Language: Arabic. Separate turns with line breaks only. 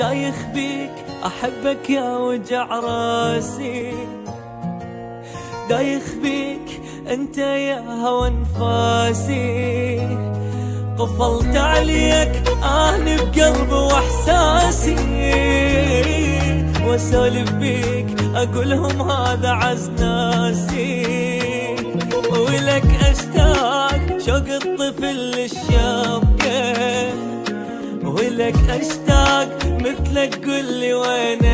دايخ بيك أحبك يا وجع راسي. دايخ بيك أنت يا هوى انفاسي قفلت عليك اني بقلبي وإحساسي. وأسولف بيك أقولهم هذا عز ناسي ولك أشتاق شوق الطفل للشبكه ولك أشتاق مثلك قل لي وين